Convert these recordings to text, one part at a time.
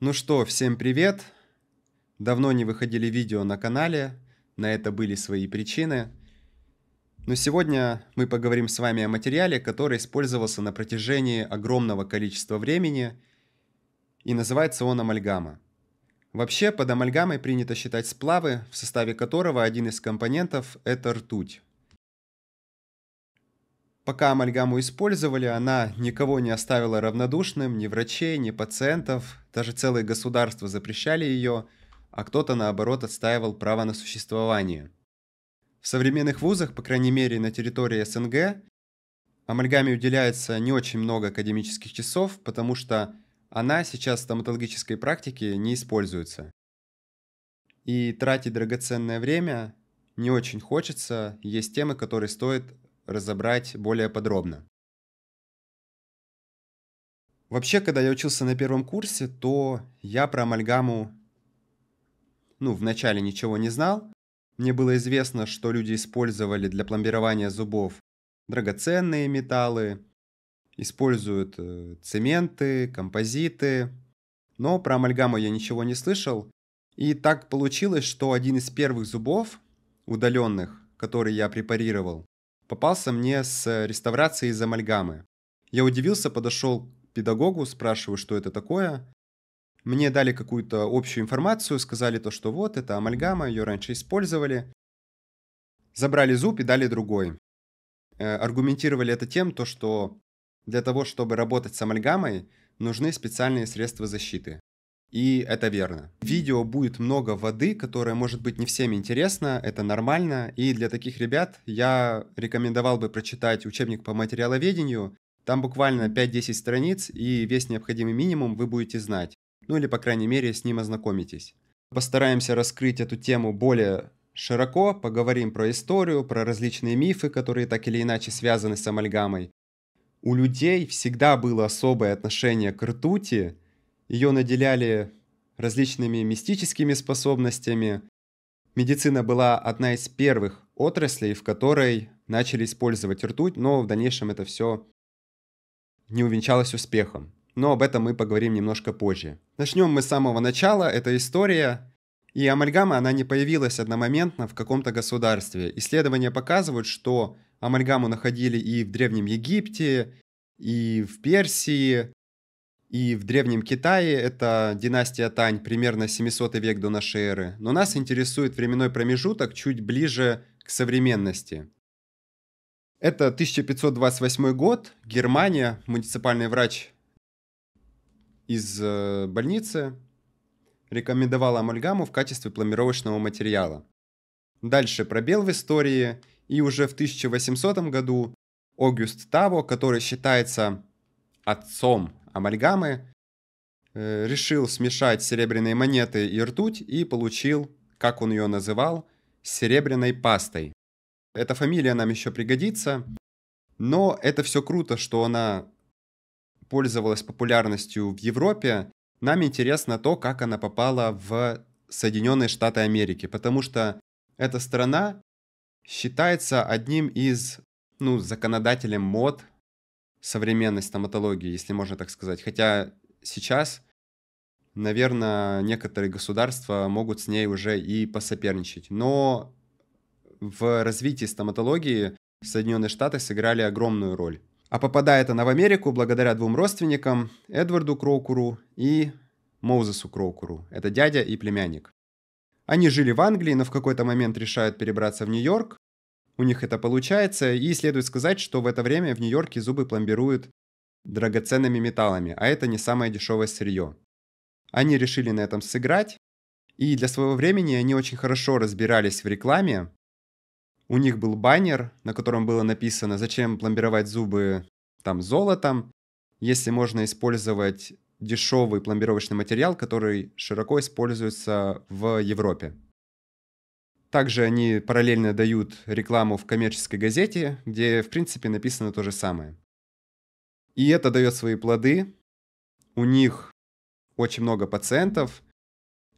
Ну что, всем привет! Давно не выходили видео на канале, на это были свои причины. Но сегодня мы поговорим с вами о материале, который использовался на протяжении огромного количества времени, и называется он амальгама. Вообще под амальгамой принято считать сплавы, в составе которого один из компонентов – это ртуть. Пока амальгаму использовали, она никого не оставила равнодушным, ни врачей, ни пациентов. Даже целые государства запрещали ее, а кто-то, наоборот, отстаивал право на существование. В современных вузах, по крайней мере на территории СНГ, амальгаме уделяется не очень много академических часов, потому что она сейчас в стоматологической практике не используется. И тратить драгоценное время не очень хочется. Есть темы, которые стоит разобрать более подробно. Вообще, когда я учился на первом курсе, то я про амальгаму, ну, вначале ничего не знал. Мне было известно, что люди использовали для пломбирования зубов драгоценные металлы, используют э, цементы, композиты. Но про амальгаму я ничего не слышал. И так получилось, что один из первых зубов, удаленных, который я препарировал, попался мне с реставрацией из амальгамы. Я удивился, подошел к педагогу, спрашиваю, что это такое. Мне дали какую-то общую информацию, сказали то, что вот, это амальгама, ее раньше использовали. Забрали зуб и дали другой. Э, аргументировали это тем, то, что для того, чтобы работать с амальгамой, нужны специальные средства защиты. И это верно. В видео будет много воды, которая может быть не всем интересна, это нормально. И для таких ребят я рекомендовал бы прочитать учебник по материаловедению. Там буквально 5-10 страниц, и весь необходимый минимум вы будете знать. Ну или, по крайней мере, с ним ознакомитесь. Постараемся раскрыть эту тему более широко, поговорим про историю, про различные мифы, которые так или иначе связаны с амальгамой. У людей всегда было особое отношение к ртути – ее наделяли различными мистическими способностями. Медицина была одна из первых отраслей, в которой начали использовать ртуть, но в дальнейшем это все не увенчалось успехом. Но об этом мы поговорим немножко позже. Начнем мы с самого начала. Это история. И амальгама, она не появилась одномоментно в каком-то государстве. Исследования показывают, что амальгаму находили и в Древнем Египте, и в Персии, и в Древнем Китае это династия Тань, примерно 700 век до нашей эры. Но нас интересует временной промежуток чуть ближе к современности. Это 1528 год, Германия, муниципальный врач из э, больницы рекомендовал амальгаму в качестве пломбировочного материала. Дальше пробел в истории, и уже в 1800 году Огюст Таво, который считается отцом амальгамы, э, решил смешать серебряные монеты и ртуть и получил, как он ее называл, серебряной пастой. Эта фамилия нам еще пригодится, но это все круто, что она пользовалась популярностью в Европе. Нам интересно то, как она попала в Соединенные Штаты Америки, потому что эта страна считается одним из ну, законодателем мод современной стоматологии, если можно так сказать. Хотя сейчас, наверное, некоторые государства могут с ней уже и посоперничать. Но в развитии стоматологии Соединенные Штаты сыграли огромную роль. А попадает она в Америку благодаря двум родственникам, Эдварду Кроукуру и Моузесу Кроукуру. Это дядя и племянник. Они жили в Англии, но в какой-то момент решают перебраться в Нью-Йорк, у них это получается, и следует сказать, что в это время в Нью-Йорке зубы пломбируют драгоценными металлами, а это не самое дешевое сырье. Они решили на этом сыграть, и для своего времени они очень хорошо разбирались в рекламе. У них был баннер, на котором было написано, зачем пломбировать зубы там золотом, если можно использовать дешевый пломбировочный материал, который широко используется в Европе. Также они параллельно дают рекламу в коммерческой газете, где, в принципе, написано то же самое. И это дает свои плоды. У них очень много пациентов,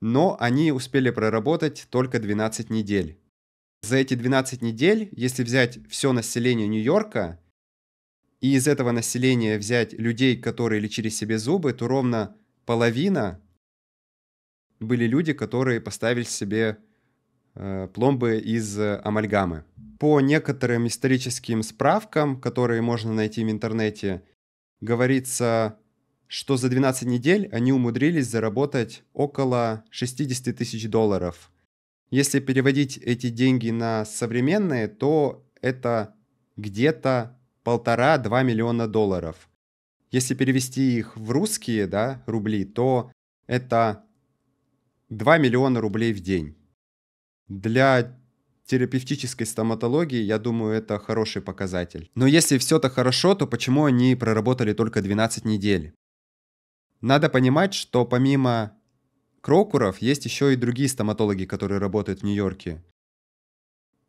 но они успели проработать только 12 недель. За эти 12 недель, если взять все население Нью-Йорка, и из этого населения взять людей, которые лечили себе зубы, то ровно половина были люди, которые поставили себе пломбы из амальгамы. По некоторым историческим справкам, которые можно найти в интернете, говорится, что за 12 недель они умудрились заработать около 60 тысяч долларов. Если переводить эти деньги на современные, то это где-то полтора-два миллиона долларов. Если перевести их в русские да, рубли, то это 2 миллиона рублей в день. Для терапевтической стоматологии, я думаю, это хороший показатель. Но если все так хорошо, то почему они проработали только 12 недель? Надо понимать, что помимо Крокуров есть еще и другие стоматологи, которые работают в Нью-Йорке.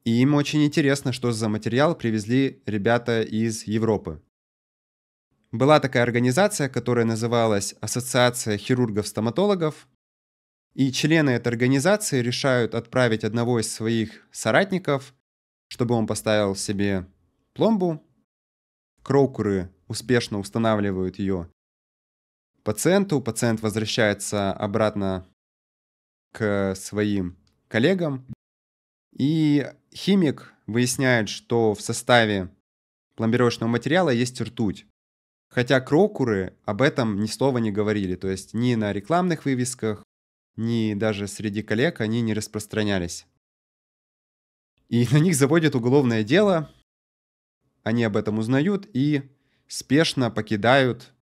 И им очень интересно, что за материал привезли ребята из Европы. Была такая организация, которая называлась Ассоциация хирургов-стоматологов, и члены этой организации решают отправить одного из своих соратников, чтобы он поставил себе пломбу. Кроукуры успешно устанавливают ее пациенту. Пациент возвращается обратно к своим коллегам. И химик выясняет, что в составе пломбировочного материала есть ртуть. Хотя крокуры об этом ни слова не говорили. То есть ни на рекламных вывесках, ни даже среди коллег они не распространялись. И на них заводят уголовное дело, они об этом узнают и спешно покидают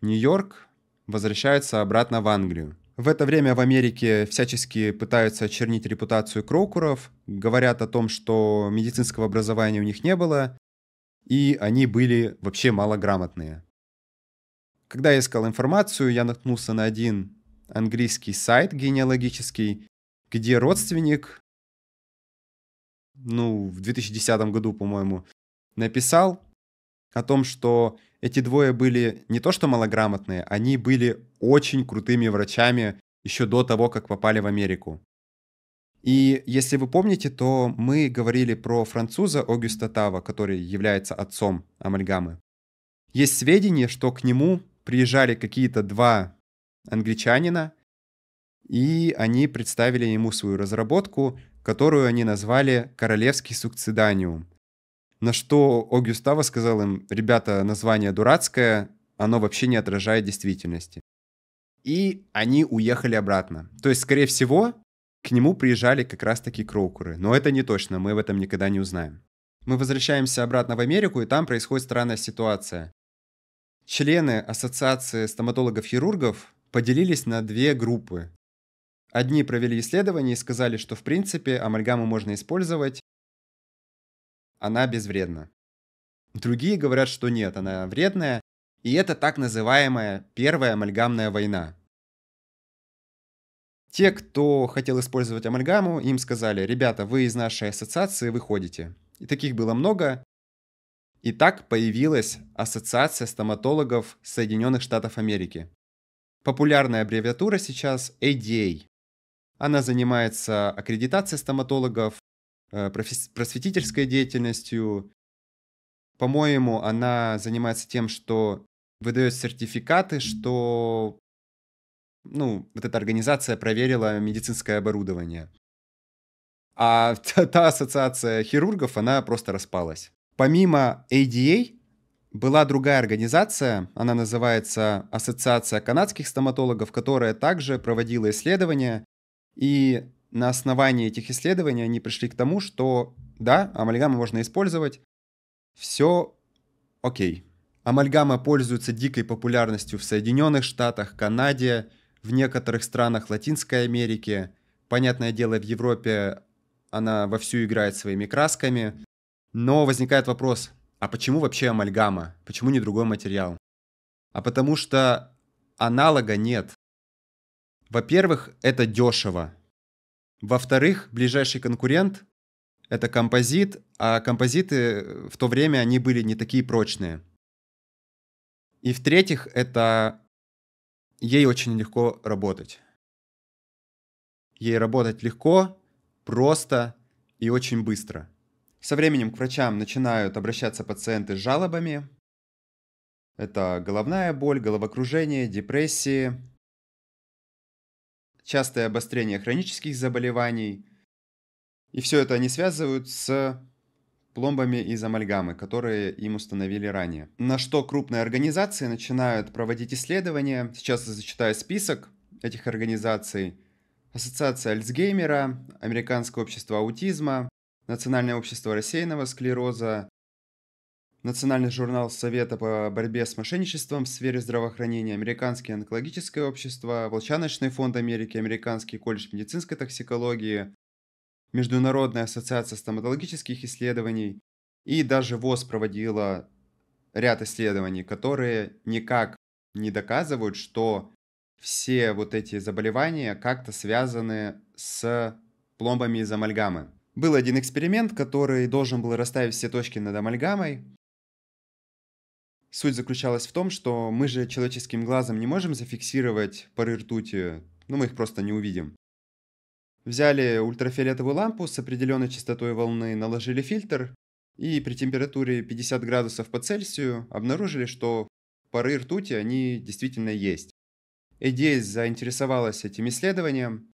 Нью-Йорк, возвращаются обратно в Англию. В это время в Америке всячески пытаются очернить репутацию Крокуров, говорят о том, что медицинского образования у них не было, и они были вообще малограмотные. Когда я искал информацию, я наткнулся на один английский сайт генеалогический, где родственник, ну, в 2010 году, по-моему, написал о том, что эти двое были не то что малограмотные, они были очень крутыми врачами еще до того, как попали в Америку. И если вы помните, то мы говорили про француза Огюста Тава, который является отцом амальгамы. Есть сведения, что к нему приезжали какие-то два англичанина, и они представили ему свою разработку, которую они назвали «Королевский сукциданиум». На что Огюстава сказал им, ребята, название дурацкое, оно вообще не отражает действительности. И они уехали обратно. То есть, скорее всего, к нему приезжали как раз-таки кроукуры. Но это не точно, мы в этом никогда не узнаем. Мы возвращаемся обратно в Америку, и там происходит странная ситуация. Члены Ассоциации стоматологов-хирургов поделились на две группы. Одни провели исследование и сказали, что в принципе амальгаму можно использовать, она безвредна. Другие говорят, что нет, она вредная, и это так называемая первая амальгамная война. Те, кто хотел использовать амальгаму, им сказали, ребята, вы из нашей ассоциации выходите. И таких было много. И так появилась Ассоциация стоматологов Соединенных Штатов Америки. Популярная аббревиатура сейчас ADA. Она занимается аккредитацией стоматологов, э, просветительской деятельностью. По-моему, она занимается тем, что выдает сертификаты, что ну, вот эта организация проверила медицинское оборудование. А та, та ассоциация хирургов, она просто распалась. Помимо ADA, была другая организация, она называется Ассоциация канадских стоматологов, которая также проводила исследования, и на основании этих исследований они пришли к тому, что да, амальгаму можно использовать, все окей. Амальгама пользуется дикой популярностью в Соединенных Штатах, Канаде, в некоторых странах Латинской Америки. Понятное дело, в Европе она вовсю играет своими красками. Но возникает вопрос, а почему вообще амальгама? Почему не другой материал? А потому что аналога нет. Во-первых, это дешево. Во-вторых, ближайший конкурент – это композит, а композиты в то время они были не такие прочные. И в-третьих, это ей очень легко работать. Ей работать легко, просто и очень быстро – со временем к врачам начинают обращаться пациенты с жалобами. Это головная боль, головокружение, депрессии. частое обострение хронических заболеваний. И все это они связывают с пломбами из амальгамы, которые им установили ранее. На что крупные организации начинают проводить исследования. Сейчас я зачитаю список этих организаций. Ассоциация Альцгеймера, Американское общество аутизма, Национальное общество рассеянного склероза, Национальный журнал Совета по борьбе с мошенничеством в сфере здравоохранения, Американское онкологическое общество, Волчаночный фонд Америки, Американский колледж медицинской токсикологии, Международная ассоциация стоматологических исследований и даже ВОЗ проводила ряд исследований, которые никак не доказывают, что все вот эти заболевания как-то связаны с пломбами из амальгамы. Был один эксперимент, который должен был расставить все точки над амальгамой. Суть заключалась в том, что мы же человеческим глазом не можем зафиксировать пары ртути, ну мы их просто не увидим. Взяли ультрафиолетовую лампу с определенной частотой волны, наложили фильтр и при температуре 50 градусов по Цельсию обнаружили, что пары ртути, они действительно есть. ADS заинтересовалась этим исследованием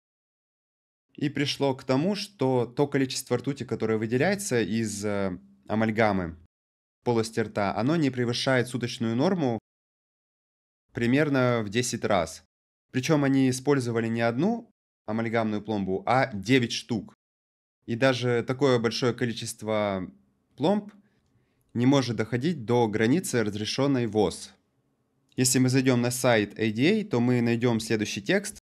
и пришло к тому, что то количество ртути, которое выделяется из э, амальгамы полости рта, оно не превышает суточную норму примерно в 10 раз. Причем они использовали не одну амальгамную пломбу, а 9 штук. И даже такое большое количество пломб не может доходить до границы разрешенной ВОЗ. Если мы зайдем на сайт ADA, то мы найдем следующий текст,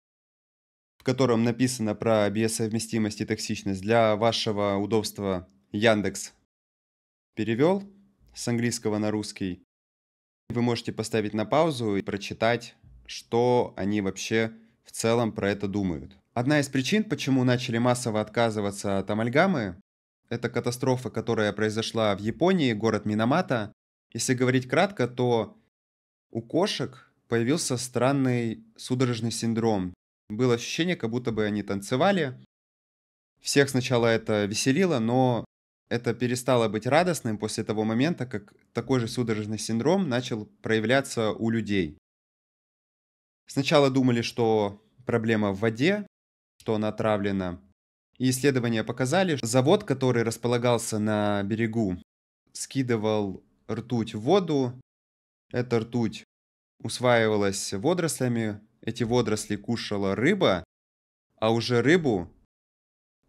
в котором написано про биосовместимость и токсичность. Для вашего удобства Яндекс перевел с английского на русский. Вы можете поставить на паузу и прочитать, что они вообще в целом про это думают. Одна из причин, почему начали массово отказываться от амальгамы, это катастрофа, которая произошла в Японии, город Минамата. Если говорить кратко, то у кошек появился странный судорожный синдром. Было ощущение, как будто бы они танцевали. Всех сначала это веселило, но это перестало быть радостным после того момента, как такой же судорожный синдром начал проявляться у людей. Сначала думали, что проблема в воде, что она отравлена. И исследования показали, что завод, который располагался на берегу, скидывал ртуть в воду. Эта ртуть усваивалась водорослями, эти водоросли кушала рыба, а уже рыбу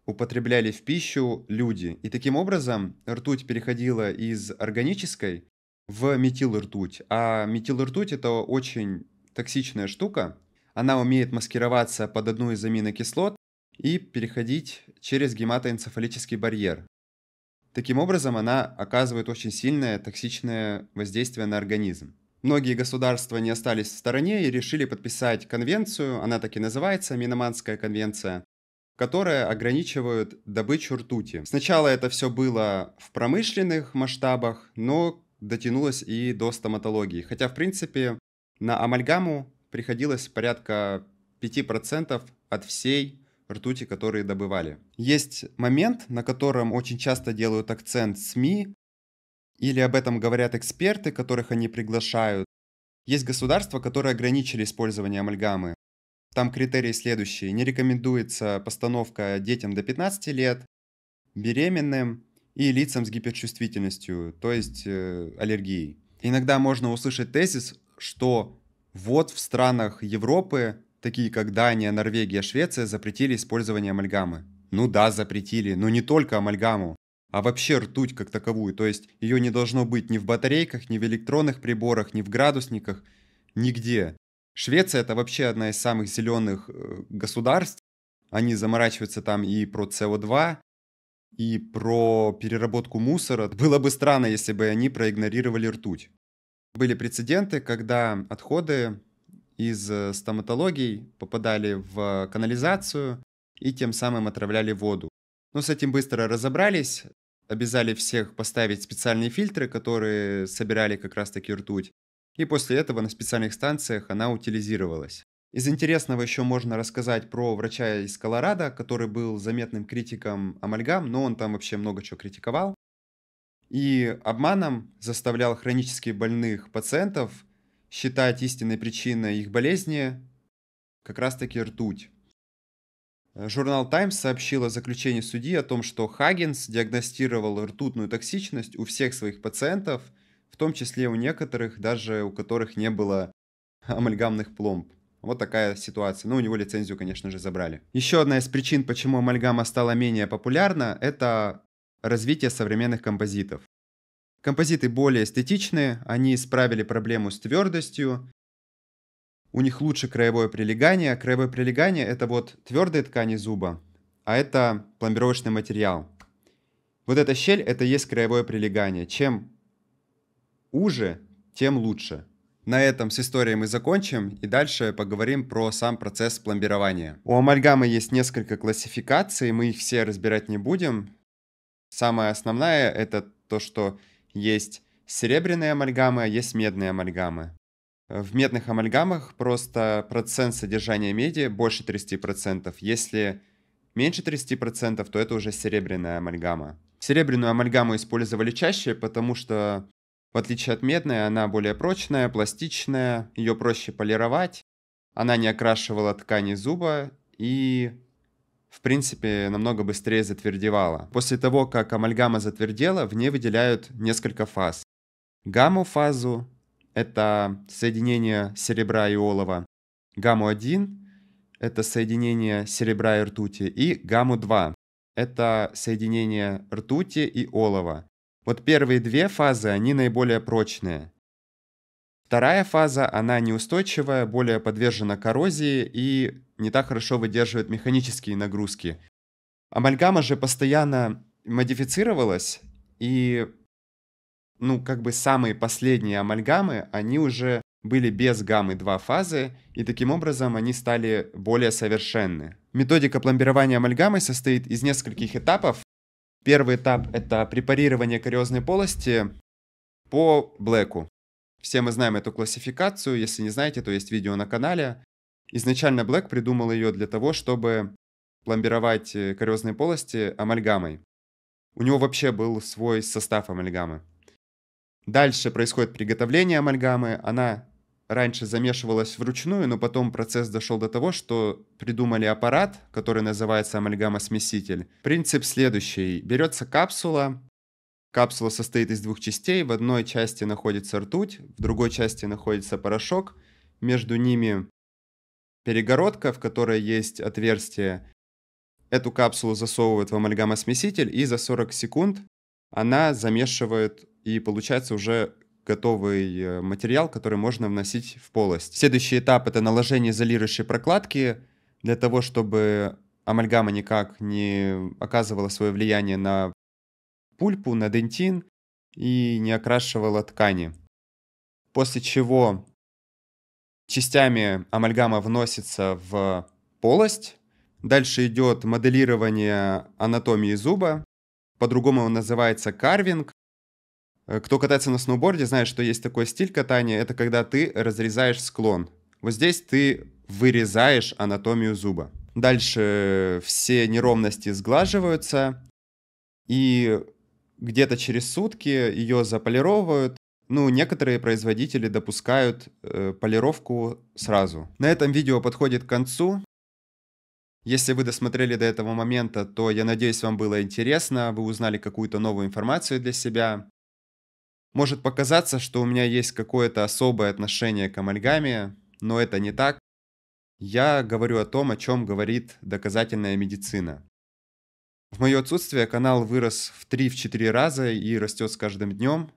употребляли в пищу люди. И таким образом ртуть переходила из органической в метилртуть. А метилртуть это очень токсичная штука, она умеет маскироваться под одну из аминокислот и переходить через гематоэнцефалический барьер. Таким образом, она оказывает очень сильное токсичное воздействие на организм. Многие государства не остались в стороне и решили подписать конвенцию, она так и называется, Миноманская конвенция, которая ограничивает добычу ртути. Сначала это все было в промышленных масштабах, но дотянулось и до стоматологии. Хотя, в принципе, на амальгаму приходилось порядка 5% от всей ртути, которые добывали. Есть момент, на котором очень часто делают акцент СМИ, или об этом говорят эксперты, которых они приглашают. Есть государства, которые ограничили использование амальгамы. Там критерии следующие. Не рекомендуется постановка детям до 15 лет, беременным и лицам с гиперчувствительностью, то есть э, аллергией. Иногда можно услышать тезис, что вот в странах Европы, такие как Дания, Норвегия, Швеция, запретили использование амальгамы. Ну да, запретили, но не только амальгаму, а вообще ртуть как таковую. То есть ее не должно быть ни в батарейках, ни в электронных приборах, ни в градусниках, нигде. Швеция это вообще одна из самых зеленых э, государств. Они заморачиваются там и про СО2, и про переработку мусора. Было бы странно, если бы они проигнорировали ртуть. Были прецеденты, когда отходы из э, стоматологий попадали в канализацию и тем самым отравляли воду. Но с этим быстро разобрались, обязали всех поставить специальные фильтры, которые собирали как раз-таки ртуть. И после этого на специальных станциях она утилизировалась. Из интересного еще можно рассказать про врача из Колорадо, который был заметным критиком амальгам, но он там вообще много чего критиковал и обманом заставлял хронически больных пациентов считать истинной причиной их болезни как раз-таки ртуть. Журнал Times сообщил о заключении судьи о том, что Хаггинс диагностировал ртутную токсичность у всех своих пациентов, в том числе у некоторых, даже у которых не было амальгамных пломб. Вот такая ситуация. Ну, у него лицензию, конечно же, забрали. Еще одна из причин, почему амальгама стала менее популярна, это развитие современных композитов. Композиты более эстетичные, они исправили проблему с твердостью, у них лучше краевое прилегание. Краевое прилегание это вот твердые ткани зуба, а это пломбировочный материал. Вот эта щель это есть краевое прилегание. Чем уже, тем лучше. На этом с историей мы закончим и дальше поговорим про сам процесс пломбирования. У амальгамы есть несколько классификаций, мы их все разбирать не будем. Самая основная это то, что есть серебряные амальгамы, а есть медные амальгамы. В медных амальгамах просто процент содержания меди больше 30%. Если меньше 30%, то это уже серебряная амальгама. Серебряную амальгаму использовали чаще, потому что в отличие от медной, она более прочная, пластичная, ее проще полировать, она не окрашивала ткани зуба и, в принципе, намного быстрее затвердевала. После того, как амальгама затвердела, в ней выделяют несколько фаз. Гамму-фазу – это соединение серебра и олова. Гамму-1 – это соединение серебра и ртути. И гамму-2 – это соединение ртути и олова. Вот первые две фазы, они наиболее прочные. Вторая фаза, она неустойчивая, более подвержена коррозии и не так хорошо выдерживает механические нагрузки. Амальгама же постоянно модифицировалась, и ну, как бы самые последние амальгамы, они уже были без гаммы 2 фазы, и таким образом они стали более совершенны. Методика пломбирования амальгамы состоит из нескольких этапов, Первый этап – это препарирование кариозной полости по блэку. Все мы знаем эту классификацию, если не знаете, то есть видео на канале. Изначально Блэк придумал ее для того, чтобы пломбировать э, кариозные полости амальгамой. У него вообще был свой состав амальгамы. Дальше происходит приготовление амальгамы. Она раньше замешивалась вручную, но потом процесс дошел до того, что придумали аппарат, который называется амальгама-смеситель. Принцип следующий. Берется капсула, Капсула состоит из двух частей. В одной части находится ртуть, в другой части находится порошок. Между ними перегородка, в которой есть отверстие. Эту капсулу засовывают в амальгамосмеситель, и за 40 секунд она замешивает, и получается уже готовый э, материал, который можно вносить в полость. Следующий этап – это наложение изолирующей прокладки для того, чтобы амальгама никак не оказывала свое влияние на пульпу, на дентин и не окрашивала ткани. После чего частями амальгама вносится в полость. Дальше идет моделирование анатомии зуба. По-другому он называется карвинг. Э, кто катается на сноуборде, знает, что есть такой стиль катания. Это когда ты разрезаешь склон. Вот здесь ты вырезаешь анатомию зуба. Дальше все неровности сглаживаются. И где-то через сутки ее заполировывают. Ну, некоторые производители допускают э, полировку сразу. На этом видео подходит к концу. Если вы досмотрели до этого момента, то я надеюсь, вам было интересно, вы узнали какую-то новую информацию для себя. Может показаться, что у меня есть какое-то особое отношение к амальгаме, но это не так. Я говорю о том, о чем говорит доказательная медицина. В мое отсутствие канал вырос в 3-4 раза и растет с каждым днем.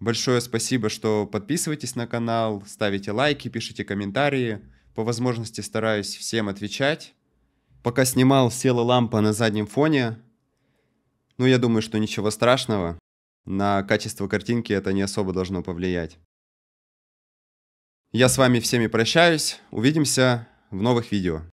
Большое спасибо, что подписываетесь на канал, ставите лайки, пишите комментарии. По возможности стараюсь всем отвечать. Пока снимал, села лампа на заднем фоне. Ну, я думаю, что ничего страшного на качество картинки это не особо должно повлиять. Я с вами всеми прощаюсь. Увидимся в новых видео.